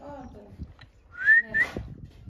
二本、